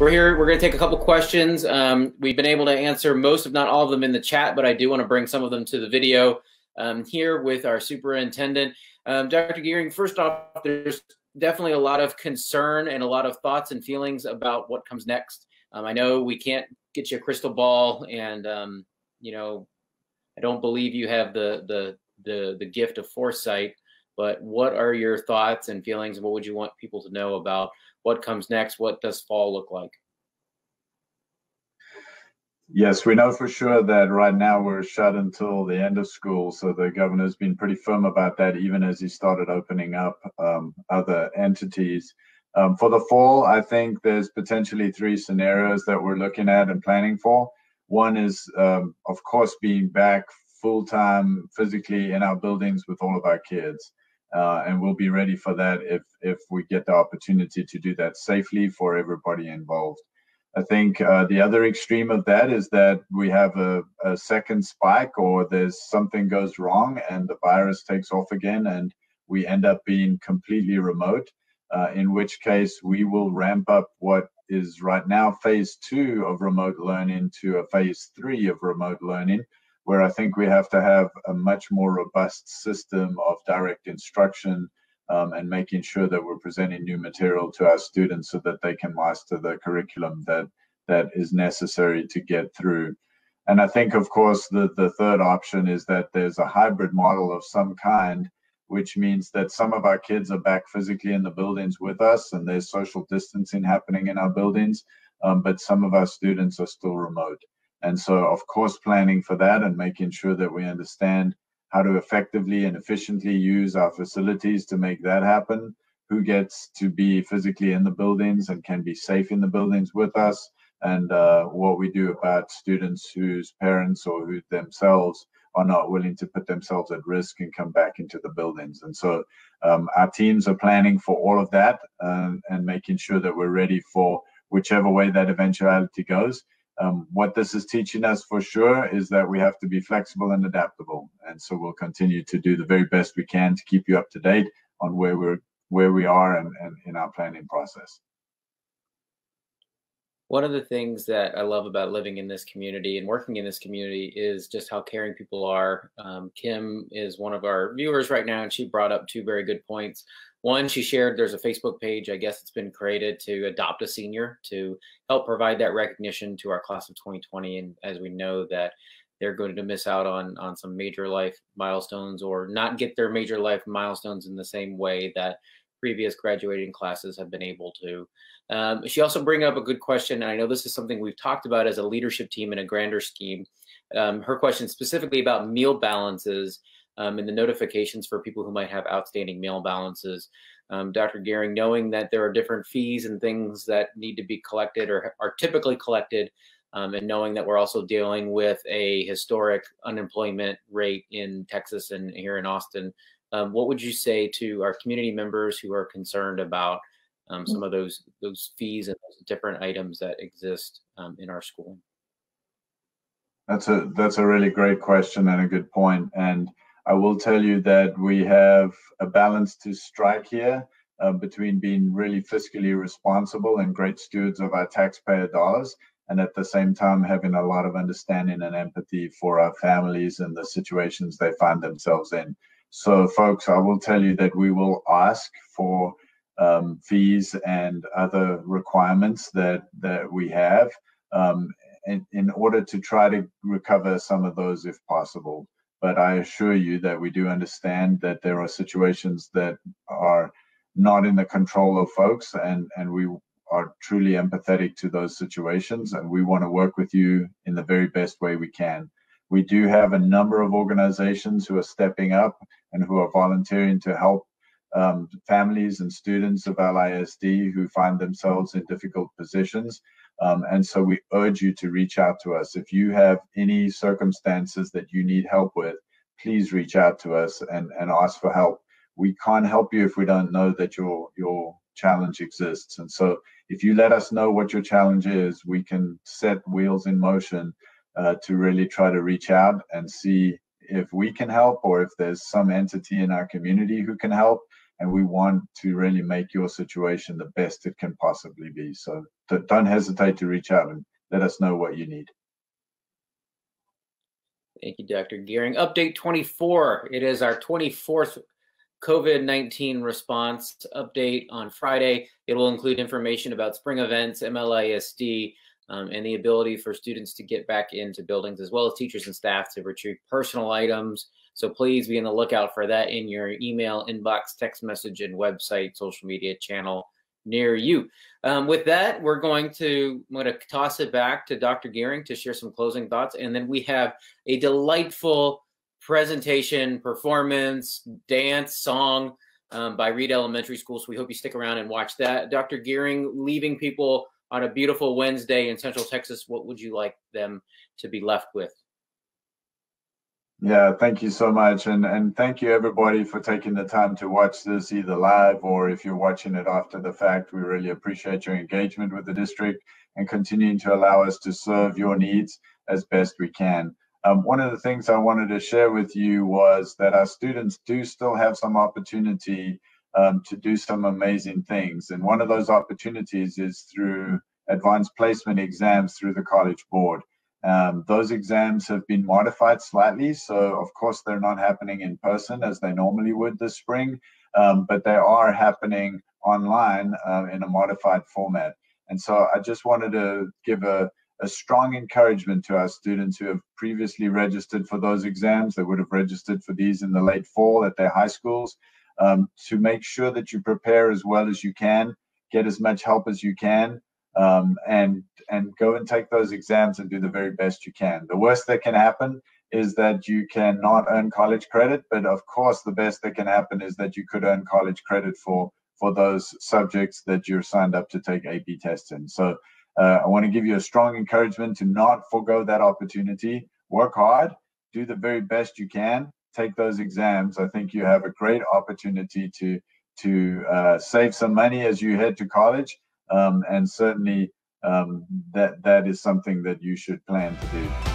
We're here. We're going to take a couple questions. Um, we've been able to answer most, if not all of them, in the chat, but I do want to bring some of them to the video um, here with our superintendent. Um, Dr. Gearing, first off, there's definitely a lot of concern and a lot of thoughts and feelings about what comes next. Um, I know we can't get you a crystal ball, and um, you know, I don't believe you have the the the the gift of foresight. But what are your thoughts and feelings, and what would you want people to know about what comes next? What does fall look like? Yes, we know for sure that right now we're shut until the end of school. So the governor's been pretty firm about that, even as he started opening up um, other entities. Um, for the fall, I think there's potentially three scenarios that we're looking at and planning for. One is, um, of course, being back full time physically in our buildings with all of our kids. Uh, and we'll be ready for that if if we get the opportunity to do that safely for everybody involved. I think uh, the other extreme of that is that we have a, a, second spike or there's something goes wrong and the virus takes off again and we end up being completely remote, uh, in which case we will ramp up what is right now phase two of remote learning to a phase three of remote learning, where I think we have to have a much more robust system of direct instruction um, and making sure that we're presenting new material to our students so that they can master the curriculum that that is necessary to get through. And I think, of course, the, the third option is that there's a hybrid model of some kind, which means that some of our kids are back physically in the buildings with us and there's social distancing happening in our buildings, um, but some of our students are still remote. And so, of course, planning for that and making sure that we understand how to effectively and efficiently use our facilities to make that happen, who gets to be physically in the buildings and can be safe in the buildings with us, and uh, what we do about students whose parents or who themselves are not willing to put themselves at risk and come back into the buildings. And so um, our teams are planning for all of that um, and making sure that we're ready for whichever way that eventuality goes. Um, what this is teaching us for sure is that we have to be flexible and adaptable. And so we'll continue to do the very best we can to keep you up to date on where we're where we are and, and in our planning process. One of the things that I love about living in this community and working in this community is just how caring people are. Um, Kim is one of our viewers right now, and she brought up two very good points. One, she shared there's a Facebook page, I guess it's been created to adopt a senior to help provide that recognition to our class of 2020. And as we know that they're going to miss out on on some major life milestones or not get their major life milestones in the same way that previous graduating classes have been able to. Um, she also bring up a good question, and I know this is something we've talked about as a leadership team in a grander scheme. Um, her question specifically about meal balances um, and the notifications for people who might have outstanding mail balances. Um, Dr. Gearing, knowing that there are different fees and things that need to be collected or are typically collected, um, and knowing that we're also dealing with a historic unemployment rate in Texas and here in Austin, um, what would you say to our community members who are concerned about um, some of those those fees and those different items that exist um, in our schooling? That's a that's a really great question and a good point. And I will tell you that we have a balance to strike here uh, between being really fiscally responsible and great stewards of our taxpayer dollars, and at the same time having a lot of understanding and empathy for our families and the situations they find themselves in. So, folks, I will tell you that we will ask for um, fees and other requirements that that we have um, in, in order to try to recover some of those if possible. But I assure you that we do understand that there are situations that are not in the control of folks, and, and we are truly empathetic to those situations, and we want to work with you in the very best way we can. We do have a number of organizations who are stepping up and who are volunteering to help um, families and students of LISD who find themselves in difficult positions. Um, and so we urge you to reach out to us. If you have any circumstances that you need help with, please reach out to us and, and ask for help. We can't help you if we don't know that your your challenge exists. And so if you let us know what your challenge is, we can set wheels in motion uh, to really try to reach out and see if we can help or if there's some entity in our community who can help and we want to really make your situation the best it can possibly be. So don't hesitate to reach out and let us know what you need. Thank you, Dr. Gearing. Update 24. It is our 24th COVID 19 response update on Friday. It will include information about spring events, MLISD, um, and the ability for students to get back into buildings, as well as teachers and staff to retrieve personal items. So please be on the lookout for that in your email inbox, text message, and website, social media channel near you. Um, with that, we're going to I'm going to toss it back to Dr. Gearing to share some closing thoughts, and then we have a delightful presentation, performance, dance, song um, by Reed Elementary School. So we hope you stick around and watch that. Dr. Gearing, leaving people on a beautiful Wednesday in Central Texas, what would you like them to be left with? Yeah, thank you so much. And and thank you everybody for taking the time to watch this either live or if you're watching it after the fact. We really appreciate your engagement with the district and continuing to allow us to serve your needs as best we can. Um, one of the things I wanted to share with you was that our students do still have some opportunity um, to do some amazing things. And one of those opportunities is through advanced placement exams through the College Board. Um, those exams have been modified slightly, so of course they're not happening in person as they normally would this spring, um, but they are happening online uh, in a modified format. And so I just wanted to give a, a strong encouragement to our students who have previously registered for those exams, they would have registered for these in the late fall at their high schools, um, to make sure that you prepare as well as you can, get as much help as you can, um, and and go and take those exams and do the very best you can. The worst that can happen is that you cannot earn college credit, but of course, the best that can happen is that you could earn college credit for for those subjects that you're signed up to take AP tests in. So uh, I want to give you a strong encouragement to not forego that opportunity. Work hard, do the very best you can, take those exams. I think you have a great opportunity to to uh, save some money as you head to college um, and certainly um, that that is something that you should plan to do.